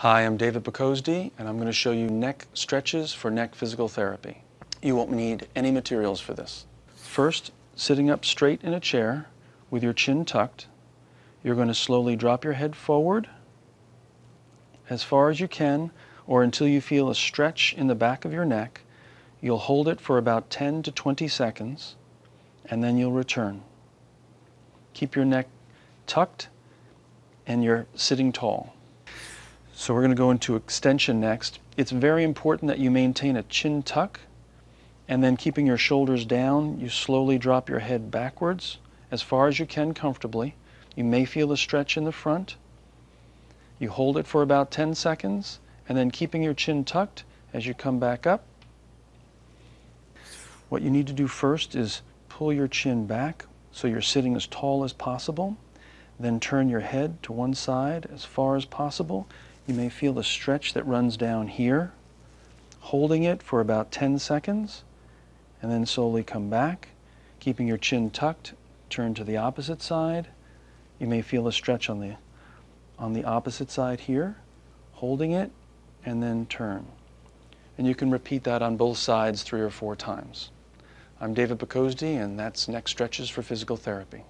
Hi, I'm David Bacosdi, and I'm going to show you neck stretches for neck physical therapy. You won't need any materials for this. First, sitting up straight in a chair with your chin tucked, you're going to slowly drop your head forward as far as you can or until you feel a stretch in the back of your neck. You'll hold it for about 10 to 20 seconds and then you'll return. Keep your neck tucked and you're sitting tall. So we're going to go into extension next. It's very important that you maintain a chin tuck and then keeping your shoulders down, you slowly drop your head backwards as far as you can comfortably. You may feel a stretch in the front. You hold it for about 10 seconds and then keeping your chin tucked as you come back up. What you need to do first is pull your chin back so you're sitting as tall as possible. Then turn your head to one side as far as possible you may feel the stretch that runs down here, holding it for about 10 seconds, and then slowly come back, keeping your chin tucked, turn to the opposite side. You may feel a stretch on the, on the opposite side here, holding it, and then turn. And you can repeat that on both sides three or four times. I'm David Bacosdi, and that's Neck Stretches for Physical Therapy.